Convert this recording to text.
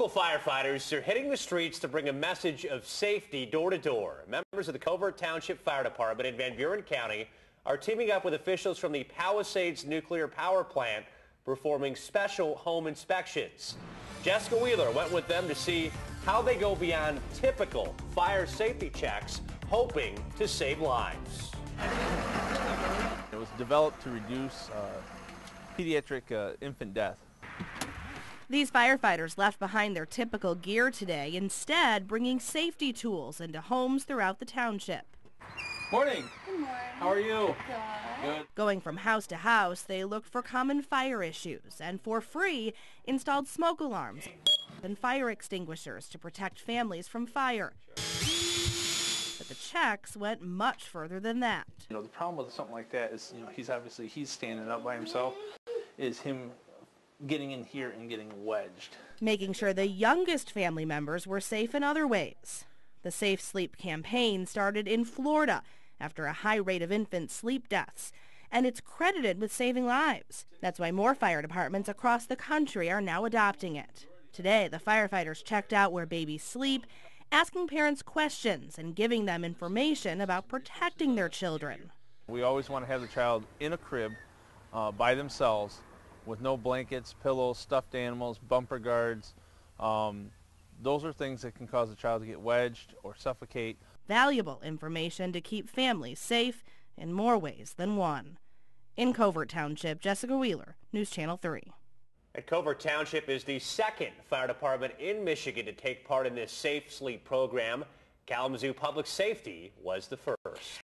Local firefighters are hitting the streets to bring a message of safety door to door. Members of the Covert Township Fire Department in Van Buren County are teaming up with officials from the Palisades Nuclear Power Plant performing special home inspections. Jessica Wheeler went with them to see how they go beyond typical fire safety checks, hoping to save lives. It was developed to reduce uh, pediatric uh, infant death. These firefighters left behind their typical gear today, instead bringing safety tools into homes throughout the township. Morning. Good morning. How are you? Good. Good. Going from house to house, they looked for common fire issues and for free installed smoke alarms and fire extinguishers to protect families from fire. But the checks went much further than that. You know, the problem with something like that is, you know, he's obviously he's standing up by himself. Is him getting in here and getting wedged. making sure the youngest family members were safe in other ways. The Safe Sleep campaign started in Florida after a high rate of infant sleep deaths, and it's credited with saving lives. That's why more fire departments across the country are now adopting it. Today, the firefighters checked out where babies sleep, asking parents questions and giving them information about protecting their children. We always want to have the child in a crib uh, by themselves with no blankets, pillows, stuffed animals, bumper guards. Um, those are things that can cause a child to get wedged or suffocate. Valuable information to keep families safe in more ways than one. In Covert Township, Jessica Wheeler, News Channel 3. And Covert Township is the second fire department in Michigan to take part in this Safe Sleep program. Kalamazoo Public Safety was the first.